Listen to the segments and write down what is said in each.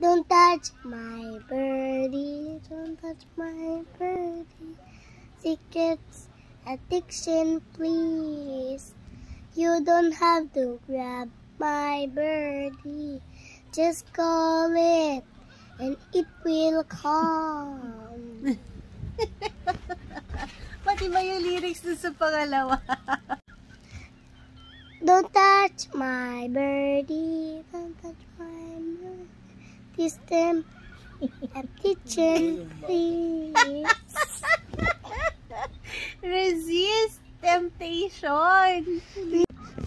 Don't touch my birdie, don't touch my birdie. Secrets, addiction, please. You don't have to grab my birdie. Just call it and it will come. Pati ba yung lyrics dun sa pangalawa? Don't touch my birdie, don't touch my birdie. System, addiction, please. Resist temptation.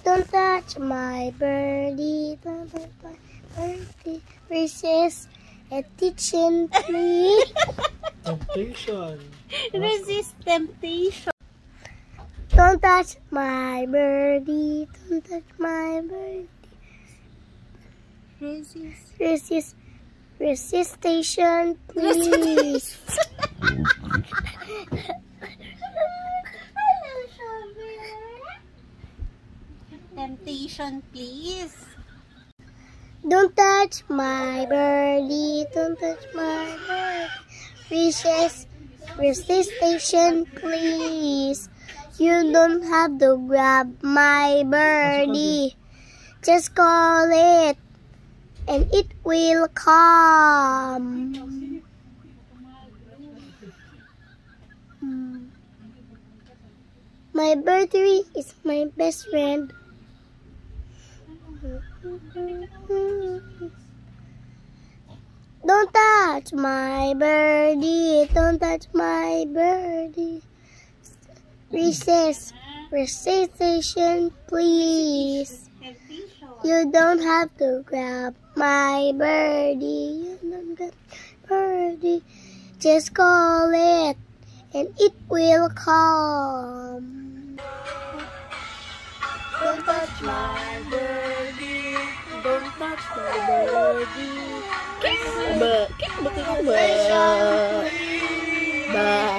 Don't touch my birdie, don't touch my birdie. Resist addiction, please. Temptation. Resist temptation. Don't touch my birdie, don't touch my birdie. Resist. Resist, resistation, please. Temptation, please. Don't touch my birdie, don't touch my birdie. Resist, resistation, please. You don't have to grab my birdie. Just call it, and it will come. Hmm. My birdie is my best friend. Don't touch my birdie, don't touch my birdie. Resist, resistation, please. You don't have to grab my birdie, birdie. Just call it, and it will come. Don't touch my birdie. Don't touch my birdie. Ba, ba, ba, ba.